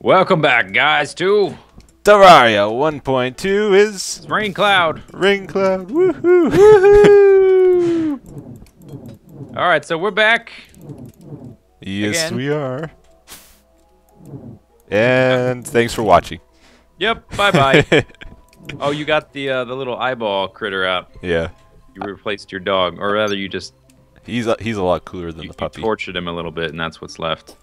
Welcome back, guys, to Terraria 1.2 is Rain Cloud. Ring Cloud. Woohoo! Woohoo! All right, so we're back. yes, Again. we are. And thanks for watching. Yep. Bye bye. oh, you got the uh, the little eyeball critter out. yeah, You replaced your dog, or rather, you just he's a, he's a lot cooler than you, the you puppy. tortured him a little bit, and that's what's left.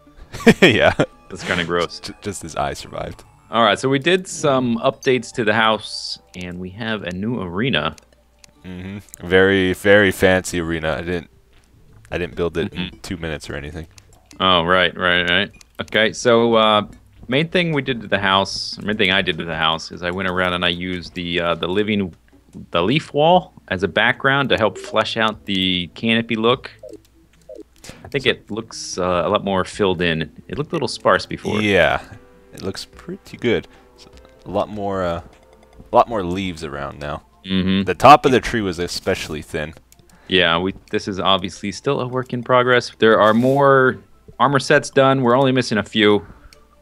yeah, That's kind of gross. Just his eye survived. All right, so we did some updates to the house, and we have a new arena. hmm Very very fancy arena. I didn't I didn't build it Mm-hmm. in two minutes or anything. Oh, right, right, right. Okay, so uh, main thing we did to the house, main thing I did to the house is I went around and I used the uh, the living the leaf wall as a background to help flesh out the canopy look. I think it looks uh, a lot more filled in. It looked a little sparse before. Yeah, it looks pretty good. So, a lot more uh, a lot more leaves around now. Mm-hmm. The top of the tree was especially thin. Yeah, we. This is obviously still a work in progress. There are more armor sets done. We're only missing a few.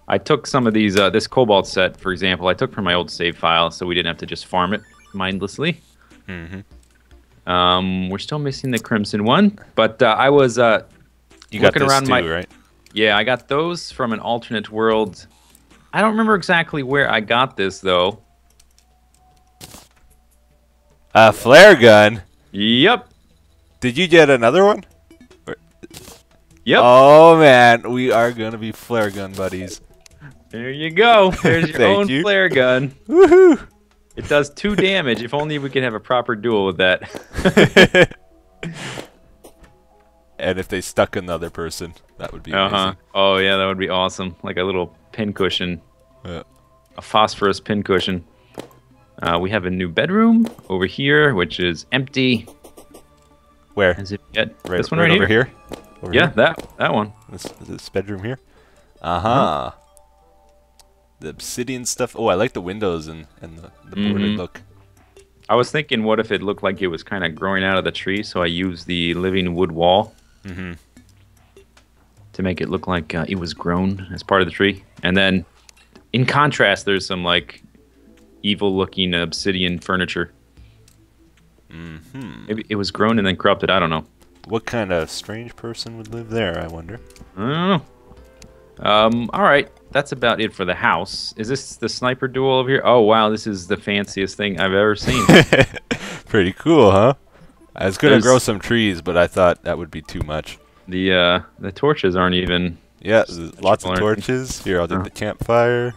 I took some of these. Uh, this cobalt set, for example, I took from my old save file, so we didn't have to just farm it mindlessly. Mm-hmm. Um, we're still missing the crimson one, but uh, I was. Uh, You got Looking this around too, my- right? yeah, I got those from an alternate world. I don't remember exactly where I got this though. A flare gun. Yep. Did you get another one? Yep. Oh man, we are gonna be flare gun buddies. There you go. There's your own you. flare gun. Woohoo! It does two damage. If only we could have a proper duel with that. and if they stuck another person, that would be Uh huh. amazing. Oh yeah, that would be awesome. Like a little pincushion, Yeah. a phosphorus pincushion. Uh, we have a new bedroom over here, which is empty. Where? As if yet. Right, this one right, over here. here. Over Yeah, here? that that one. This, this bedroom here. Uh huh. The obsidian stuff. Oh, I like the windows and and the, the boarded Mhm. look. I was thinking, what if it looked like it was kind of growing out of the tree? So I used the living wood wall Mm-hmm. to make it look like uh, it was grown as part of the tree. And then, in contrast, there's some like evil-looking obsidian furniture. Mm-hmm. Maybe it was grown and then corrupted. I don't know. What kind of strange person would live there? I wonder. I don't know. Um, all right, that's about it for the house. Is this the sniper duel over here? Oh wow, this is the fanciest thing I've ever seen. Pretty cool, huh? I was gonna There's- grow some trees, but I thought that would be too much. the uh, the torches aren't even. Yeah, lots of torches. Here, I'll do Uh-huh. the campfire.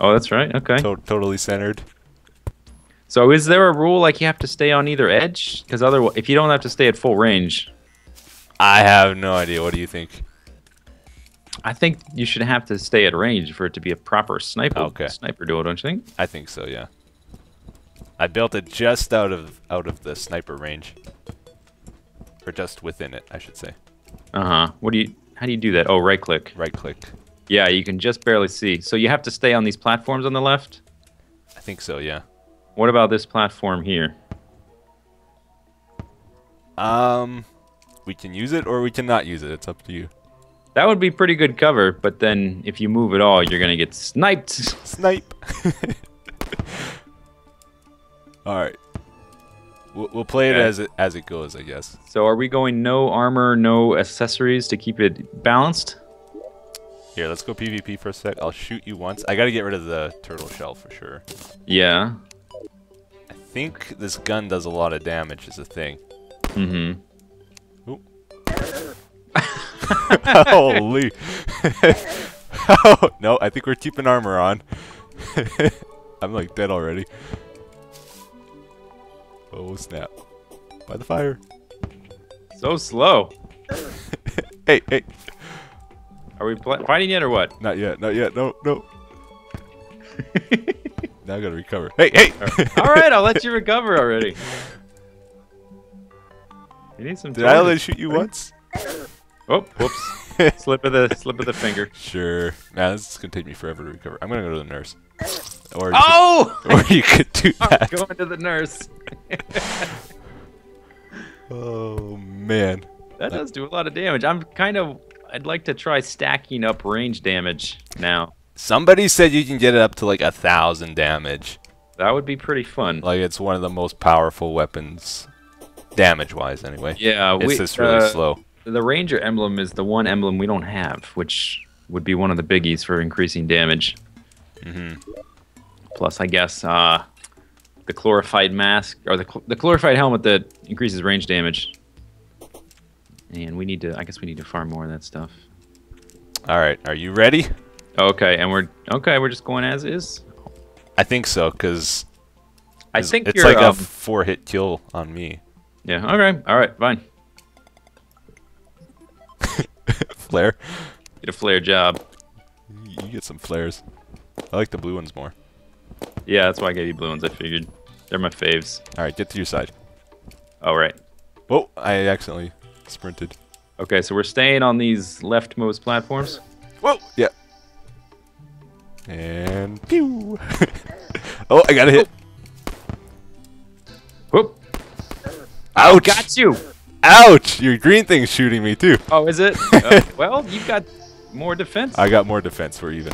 Oh, that's right. Okay. To- totally centered. So is there a rule like you have to stay on either edge? Because otherwise, if you don't have to stay at full range, I have no idea. What do you think? I think you should have to stay at range for it to be a proper sniper Okay. sniper duel, don't you think? I think so. Yeah. I built it just out of out of the sniper range, or just within it, I should say. Uh huh. What do you? How do you do that? Oh, right click. Right click. Yeah, you can just barely see. So you have to stay on these platforms on the left. I think so. Yeah. What about this platform here? Um, we can use it or we cannot use it. It's up to you. That would be pretty good cover, but then if you move at all, you're gonna get sniped. Snipe. All right. We'll, we'll play it as it as it goes, I guess. So are we going no armor, no accessories to keep it balanced? Here, let's go PvP for a sec. I'll shoot you once. I gotta get rid of the turtle shell for sure. Yeah. I think this gun does a lot of damage. Is a thing. Mm-hmm. Holy! oh no, I think we're keeping armor on. I'm like dead already. Oh snap! By the fire. So slow. Hey, hey! Are we fighting yet or what? Not yet, not yet. No, no. now I gotta recover. Hey, hey! All right, I'll let you recover already. You need some. Did I only shoot you once? Oh, whoops! slip of the slip of the finger. Sure. Man, this is gonna take me forever to recover. I'm gonna go to the nurse. Or you Oh! could, or you could do I'm that. going to the nurse. Oh man. That does do a lot of damage. I'm kind of I'd like to try stacking up range damage now. Somebody said you can get it up to like a thousand damage. That would be pretty fun. Like it's one of the most powerful weapons, damage-wise anyway. yeah, It's we, just really uh, slow. The ranger emblem is the one emblem we don't have, which would be one of the biggies for increasing damage. Mhm. Plus, I guess uh, the chlorophyte mask or the the chlorophyte helmet that increases range damage. And we need to. I guess we need to farm more of that stuff. All right, are you ready? Okay, and we're okay. We're just going as is. I think so, cause I think it's you're. like a um, four-hit kill on me. yeah. Okay. All right. Fine. Flare, Get a flare job. you get some flares. I like the blue ones more. Yeah, that's why I gave you blue ones. I figured they're my faves. All right, get to your side. All right. Whoa, I accidentally sprinted. Okay, so we're staying on these leftmost platforms. Whoa, yeah. And pew. oh, I got a hit. Whoop! Ouch! Got you. Ouch! Your green thing's shooting me too. Oh, is it? Uh, well, you've got more defense. I got more defense for even.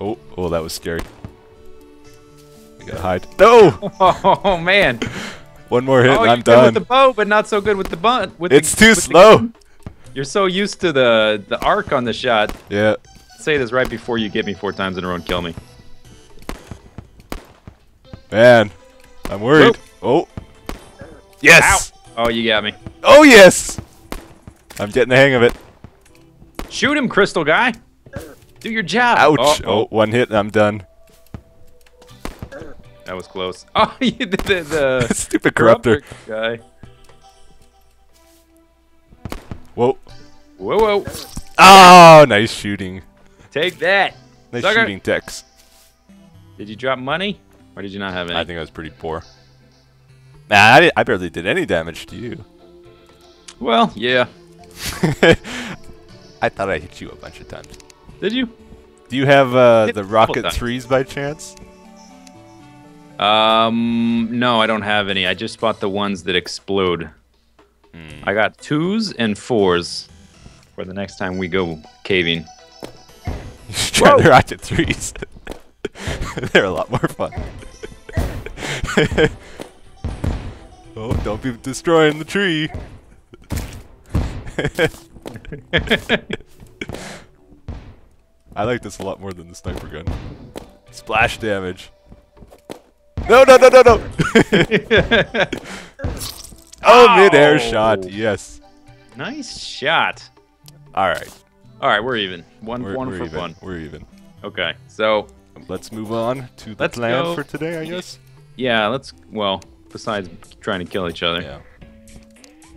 Oh, oh, that was scary. I gotta hide. No! Oh! oh man! One more hit oh, and I'm good done. with the bow, but not so good with the bunt. With It's the, too with slow. You're so used to the the arc on the shot. Yeah. Say this right before you get me four times in a row and kill me. Man, I'm worried. Oh. Yes! Oh, you got me. Oh, yes! I'm getting the hang of it. Shoot him, crystal guy. Do your job. Ouch! Oh, one hit and I'm done. That was close. Oh, you did the, the Stupid corruptor. guy. Whoa. Whoa, whoa! Oh, nice shooting. Take that. Nice Sucker. shooting, Tex. Did you drop money, or did you not have any? I think I was pretty poor. Nah, I, I barely did any damage to you. Well, yeah. I thought I hit you a bunch of times. Did you? Do you have uh, the rocket threes by chance? Um, no, I don't have any. I just bought the ones that explode. Hmm. I got twos and fours for the next time we go caving. You should try Whoa. the rocket threes. They're a lot more fun. oh, don't be destroying the tree. I like this a lot more than the sniper gun. Splash damage. No, no, no, no, no! oh, mid-air shot. Yes. Nice shot. All right. All right, we're even. One, We're, one we're for even. one. We're even. Okay, so Let's move on to the Let's plan go. for today, I guess. yeah, let's. Well, besides trying to kill each other, Yeah.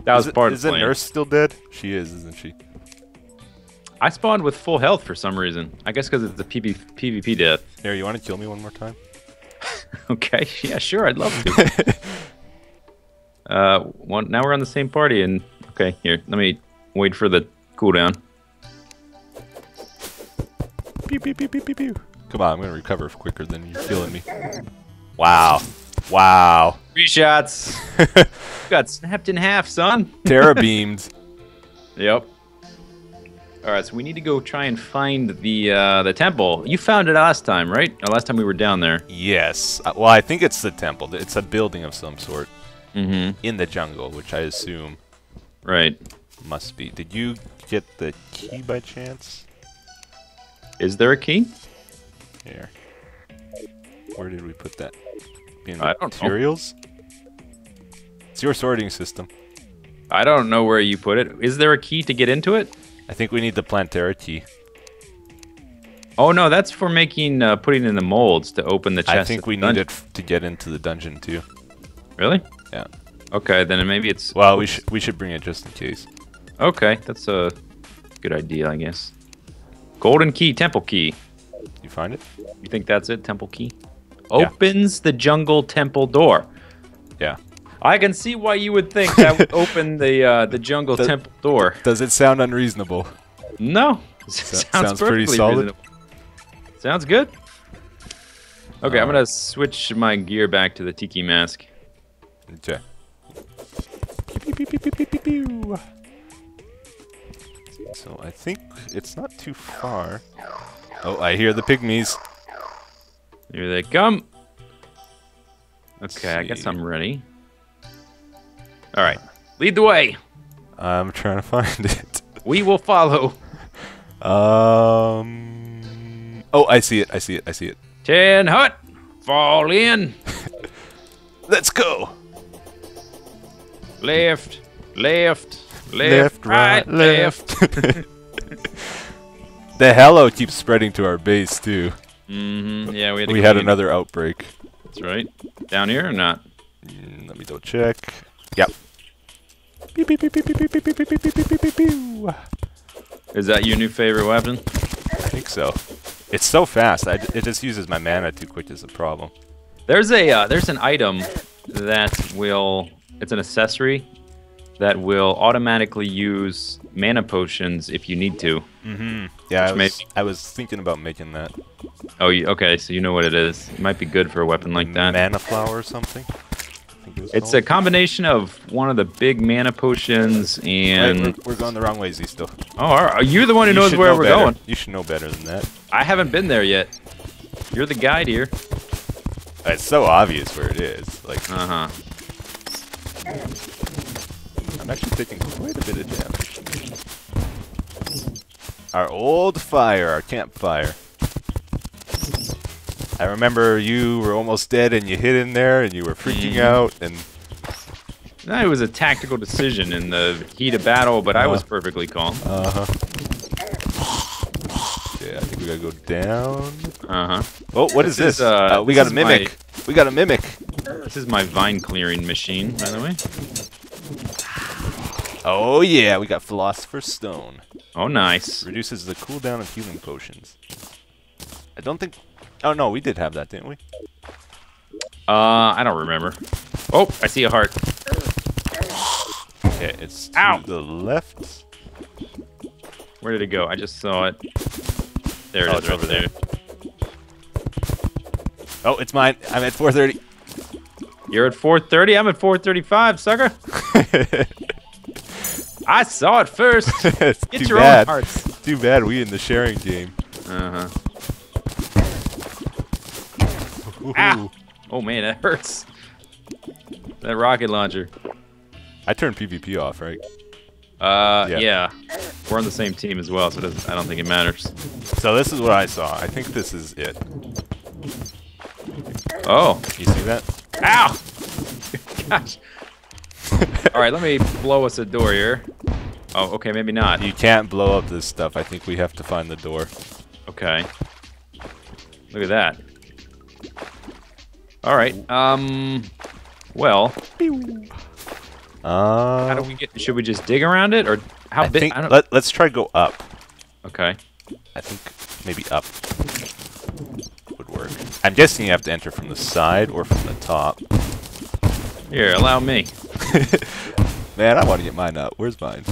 that was it, part is of the Is the nurse still dead? She is, isn't she? I spawned with full health for some reason. I guess because it's the PB, PvP death. Here, you want to kill me one more time? Okay, yeah, sure, I'd love to. uh, one. Now we're on the same party, and okay, here, let me wait for the cooldown. pew, pew, pew, pew, pew, pew. Come on, I'm gonna recover quicker than you're killing me. Wow. Wow. Three shots. Got snapped in half, son. Terra beamed. Yep. All right, so we need to go try and find the uh, the temple. You found it last time, right? Or last time we were down there. Yes. Uh, well, I think it's the temple. It's a building of some sort Mm-hmm. in the jungle, which I assume Right. must be. Did you get the key by chance? Is there a key? Here. Where did we put that? In I don't know. materials? It's your sorting system. I don't know where you put it. Is there a key to get into it? I think we need the Plantera key. Oh no, that's for making uh, putting in the molds to open the chest. I think we need it to get into the dungeon too. Really? Yeah. Okay, then maybe it's Well, we should we should bring it just in case. okay. That's a good idea, I guess. Golden key, temple key. You find it? You think that's it? Temple key Yeah. opens the jungle temple door. Yeah. I can see why you would think that would open the uh, the jungle The- temple door. Does it sound unreasonable? No, sounds sounds pretty solid. reasonable. Sounds good. Okay, I'm Uh, gonna switch my gear back to the tiki mask. Okay. So I think it's not too far. Oh, I hear the pygmies. Here they come. Okay, I guess. I'm ready. All right, lead the way. I'm trying to find it. We will follow. Um. Oh, I see it. I see it. I see it. Ten hut, fall in. Let's go. Left, left, left, right, left. the hallow keeps spreading to our base too. Mm-hmm. Yeah, we had. to We had another outbreak. That's right. Down here or not? Mm, let me double check. Yep. Is that your new favorite weapon? I think so. It's so fast. I, it just uses my mana too quick is the problem. There's a uh, there's an item that will it's an accessory that will automatically use mana potions if you need to. Mm-hmm. Yeah, I was, I was, thinking about making that. Oh, okay. So you know what it is. It might be good for a weapon like that. Mana flower or something. I think it It's a combination of one of the big mana potions Wait, and we're, we're going the wrong way, Zisteau. oh, are, you're the one who You knows where know we're better. going. You should know better than that. I haven't been there yet. You're the guide here. It's so obvious where it is. Like, Uh huh. I'm actually taking quite a bit of damage. Our old fire, our campfire. I remember you were almost dead and you hid in there and you were freaking Mhm. out and It was a tactical decision in the heat of battle, but I was Uh. perfectly calm. uh-huh. Yeah, I think we gotta go down. Uh huh. Oh, what is This this? is, uh, Uh, we this got a mimic. We got a mimic. This is my vine clearing machine, by the way. Oh yeah, we got Philosopher's Stone. Oh, nice. Reduces the cooldown of healing potions. I don't think... Oh no, we did have that, didn't we? Uh, I don't remember. Oh, I see a heart. Okay, it's to Ow. the left. Where did it go? I just saw it. There it Oh, is, it's right over there. Oh, it's mine. I'm at 430. You're at 430. I'm at 435, sucker. I saw it first. Get too your bad. own hearts. Too bad we in the sharing game. Uh huh. Ooh. Ow. Oh man, that hurts. That rocket launcher. I turned PvP off, right? Uh, Yeah. yeah. We're on the same team as well, so I don't think it matters. So this is what I saw. I think this is it. Oh, You see that? ow! Gosh. All right, let me blow us a door here. Oh, okay, maybe not. You can't blow up this stuff. I think we have to find the door. Okay. Look at that. All right. Um. Well, Uh, how do we get? Should we just dig around it, or how I big? think I don't. let, let's try to go up. okay. I think maybe up would work. I'm guessing you have to enter from the side or from the top. Here, allow me. Man, I want to get mine up. Where's mine?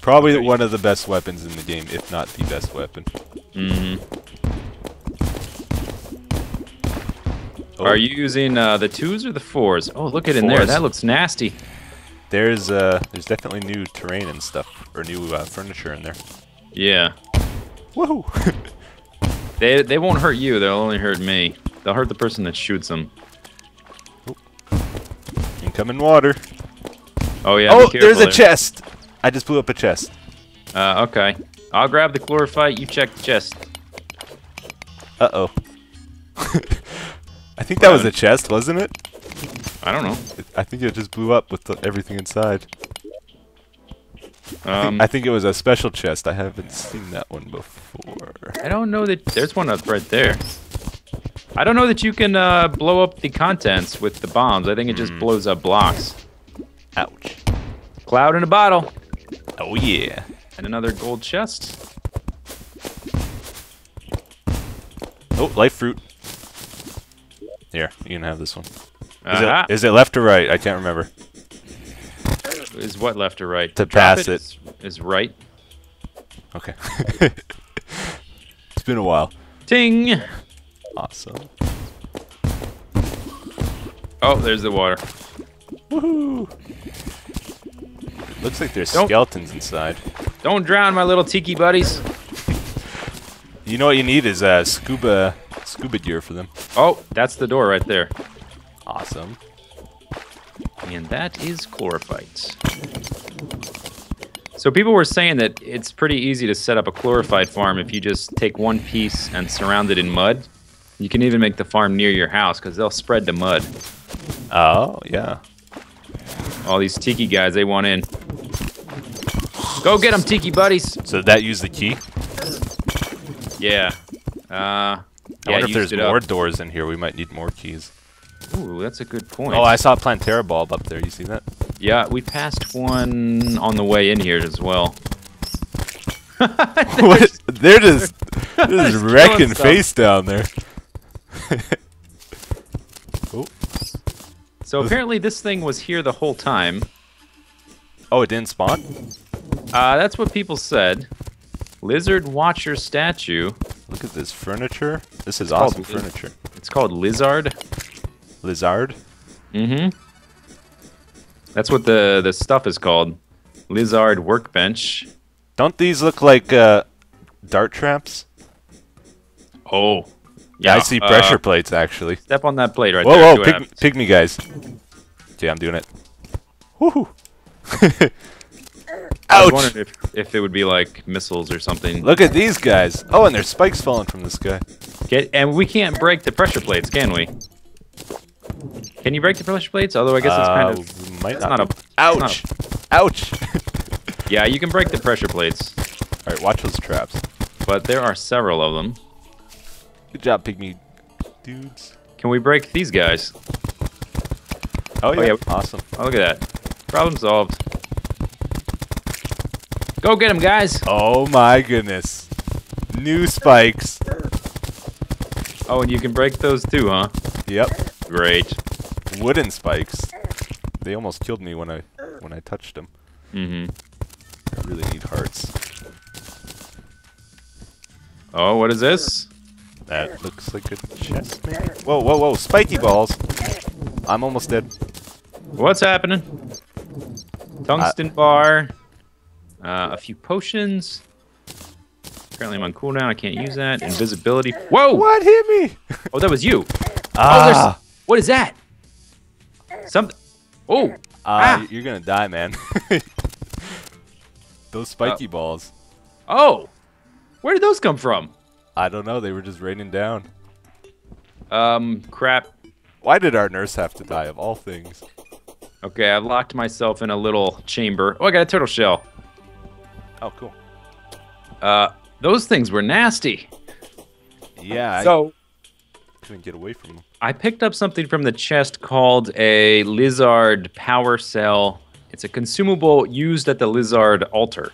Probably Okay. one of the best weapons in the game, if not the best weapon. Mm-hmm. Oh, Are you using uh, the twos or the fours? Oh, look at it in there. That looks nasty. There's uh, there's definitely new terrain and stuff, or new uh, furniture in there. Yeah. Woohoo! They they won't hurt you. They'll only hurt me. They'll hurt the person that shoots them. Incoming water. Oh yeah. oh, there's a there. chest. I just blew up a chest. Uh, okay. I'll grab the chlorophyte. You check the chest. Uh oh. I think that was a chest, wasn't it? I don't know. I think it just blew up with the, everything inside. Um, I think it was a special chest. I haven't seen that one before. I don't know that there's one up right there. I don't know that you can uh, blow up the contents with the bombs. I think it just Hmm. blows up blocks. Ouch. Cloud in a bottle. Oh yeah. And another gold chest. Oh, life fruit. Here, you can have this one. Is, Aha. it, is it left or right? I can't remember. Is what left or right? To pass it. Is, is right. Okay. it's been a while. Ting. Awesome. Oh, there's the water. Woohoo! Looks like there's Don't- skeletons inside. Don't drown, my little tiki buddies. You know what you need is uh, scuba scuba gear for them. Oh, that's the door right there. Awesome. And that is chlorophyte. So people were saying that it's pretty easy to set up a chlorophyte farm if you just take one piece and surround it in mud. You can even make the farm near your house because they'll spread the mud. Oh yeah. All these tiki guys, they want in. Go get them, tiki buddies. So did that use the key? Yeah. Uh, I yeah, wonder if there's more up. doors in here. We might need more keys. Ooh, that's a good point. Oh, I saw a Plantera bulb up there. You see that? yeah, we passed one on the way in here as well. what? They're just they're just Just wrecking face down there. oh. So apparently this thing was here the whole time. oh, it didn't spawn. Uh, that's what people said. Lihzahrd Watcher statue. Look at this furniture. This is called awesome Liz- furniture. It's called Lizard. Lizard. Mm-hmm. That's what the the stuff is called. Lihzahrd workbench. Don't these look like uh, dart traps? Oh. Yeah, I see uh, pressure plates actually. Step on that plate right Whoa, there. whoa, see what pig, happens. pygmy guys. Yeah, I'm doing it. Woohoo! I was Ouch! wondering if, if it would be like missiles or something. Look at these guys. Oh, and there's spikes falling from the sky. Get, and we can't break the pressure plates, can we? Can you break the pressure plates? Although I guess it's kind Uh, of. might It's not. not a. Ouch! Ouch! Yeah, you can break the pressure plates, All right, watch those traps. but there are several of them. Good job, pygmy dudes. Can we break these guys? Oh yeah, yeah. awesome. Oh, look at that. Problem solved. Go get them, guys. Oh my goodness. New spikes. Oh, and you can break those too, huh? Yep. Great. Wooden spikes. They almost killed me when I when I touched them. Mm-hmm. I really need hearts. Oh, what is this? That looks like a chest? Whoa, whoa, whoa! Spiky balls! I'm almost dead. What's happening? Tungsten bar. Uh, a few potions. Apparently I'm on cooldown. I can't use that. Invisibility. Whoa! What hit me? Oh, that was you. Oh, Ah! there's. What is that? Some. Oh. Uh, Ah! You're gonna die, man. Those spiky balls. Oh. Where did those come from? I don't know. They were just raining down. Um. Crap. Why did our nurse have to die of all things? Okay, I've locked myself in a little chamber. Oh, I got a turtle shell. Oh, cool. Uh, those things were nasty. Yeah, So I couldn't get away from them. I picked up something from the chest called a Lihzahrd power cell. It's a consumable used at the Lihzahrd altar.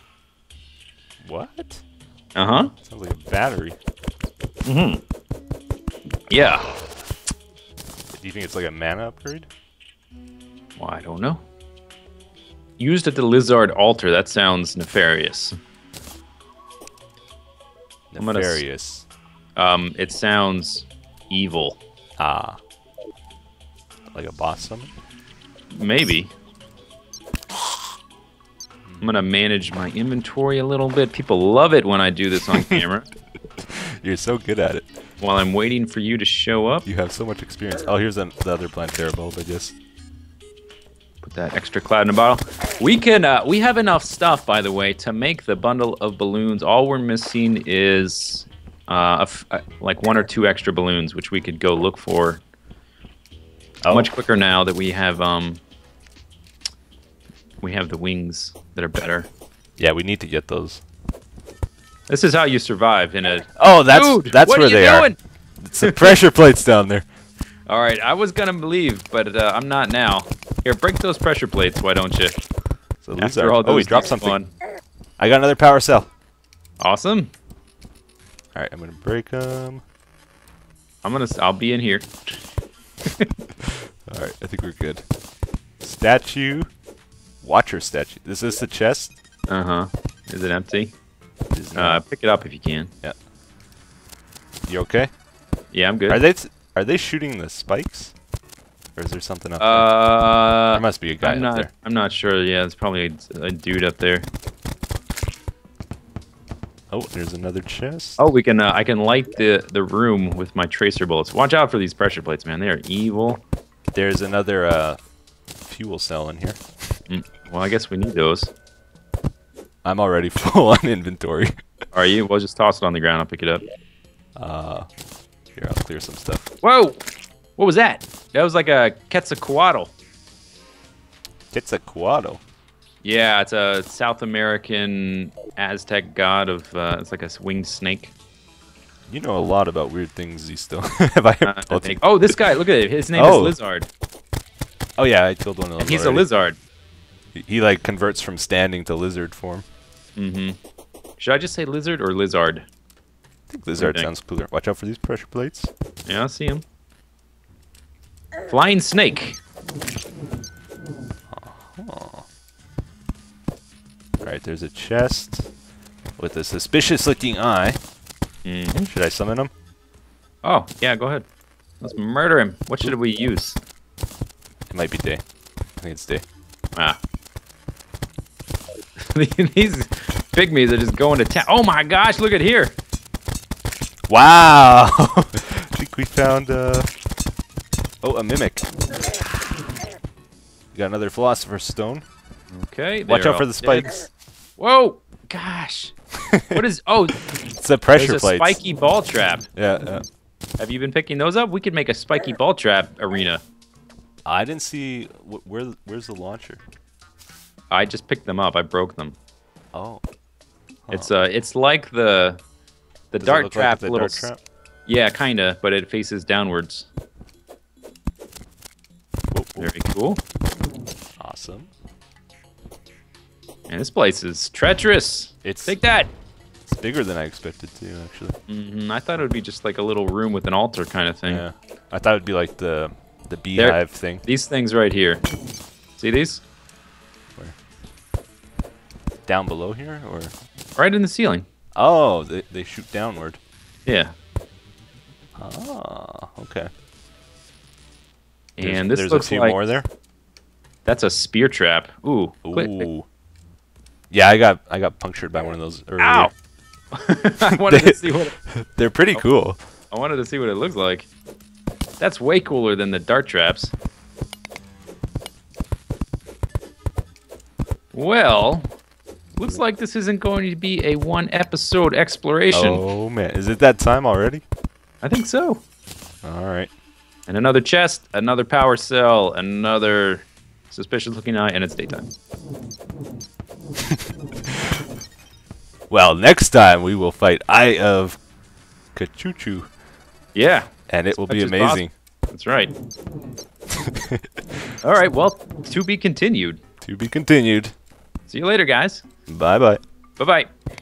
What? Uh huh. Sounds like a battery. Mm hmm. Yeah. Do you think it's like a mana upgrade? Well, I don't know. Used at the Lihzahrd altar. That sounds nefarious. I'm gonna Nefarious. Um, it sounds evil. Ah. Like a boss summon? Maybe. I'm gonna manage my inventory a little bit. People love it when I do this on camera. You're so good at it. While I'm waiting for you to show up, You have so much experience. Oh, here's an, the other Plantera bulb, I guess. Put that extra cloud in a bottle. We can. Uh, we have enough stuff, by the way, to make the bundle of balloons. All we're missing is uh, a f- uh, like one or two extra balloons, which we could go look for Oh, much quicker now that we have um. We have the wings that are better. yeah, we need to get those. This is how you survive in a. Oh, that's Dude, that's what where are you they doing? are. It's the pressure plates down there. All right, I was gonna believe, but uh, I'm not now. Here, break those pressure plates, why don't you? So After all oh, those dropped something. fun. I got another power cell. Awesome. All right, I'm gonna break them. I'm gonna. I'll be in here. All right, I think we're good. Statue, watcher statue. This is this the chest? Uh huh. Is it empty? Is Uh, pick it up if you can. Yeah. You okay? Yeah, I'm good. Are they are they shooting the spikes, or is there something up? there? Uh, There must be a guy I'm up not. there. I'm not sure. Yeah, it's probably a, a dude up there. Oh, there's another chest. Oh, we can. Uh, I can light the the room with my tracer bullets. Watch out for these pressure plates, man. They are evil. There's another uh, fuel cell in here. Mm, Well, I guess we need those. I'm already full on inventory. Are you? Well, just toss it on the ground. I'll pick it up. Uh, here, I'll clear some stuff. Whoa! What was that? That was like a Quetzalcoatl. Quetzalcoatl. Yeah, it's a South American Aztec god of. Uh, it's like a winged snake. You know a lot about weird things, Zisteau. Have I? Uh, told think- you? Oh, this guy! Look at it. His name Oh. is Lizard, Oh yeah, I killed one of those. and he's a lizard. He, he like converts from standing to lizard form. Mm-hmm. Should I just say lizard or lizard? I think lizard sounds cooler. Watch out for these pressure plates. Yeah, I see him. Flying snake. All right, there's a chest with a suspicious-looking eye. hmm Should I summon him? Oh, yeah, go ahead. Let's murder him. What should we use? It might be day. I think it's day. Ah. These pygmies are just going to town. Oh my gosh, look at here. Wow! I think we found uh Oh, a mimic. We got another philosopher's stone. Okay. Watch out for all the dead. spikes. Whoa! Gosh. what is. Oh, It's a pressure there's a spiky ball trap. Yeah, yeah. Have you been picking those up? We could make a spiky ball trap arena. I didn't see wh- where where's the launcher? I just picked them up. I broke them. Oh. It's uh, it's like the the Does it dart look like trap. the little trap? Yeah, kinda, but it faces downwards. Oh, oh, Very cool. awesome. And this place is treacherous. It's Take that. it's bigger than I expected to actually. hmm I thought it would be just like a little room with an altar kind of thing. Yeah. I thought it'd be like the the beehive thing. These things right here. See these? Down below here or Right in the ceiling. Oh, they they shoot downward. Yeah. Ah, okay. And There's- this there's looks a few like more there. that's a spear trap. Ooh. quick- Ooh. Yeah, I got I got punctured by one of those earlier. Ow! I wanted to see what They're pretty cool. I wanted to see what it looks like. That's way cooler than the dart traps. Well, looks like this isn't going to be a one episode exploration. Oh man, is it that time already? I think so. All right. And another chest, another power cell, another suspicious looking eye, and it's daytime. Well, next time we will fight Eye of Cthulhu, Yeah, and it will be amazing. that's right. All right, well, to be continued. To be continued. See you later, guys. Bye bye. Bye bye.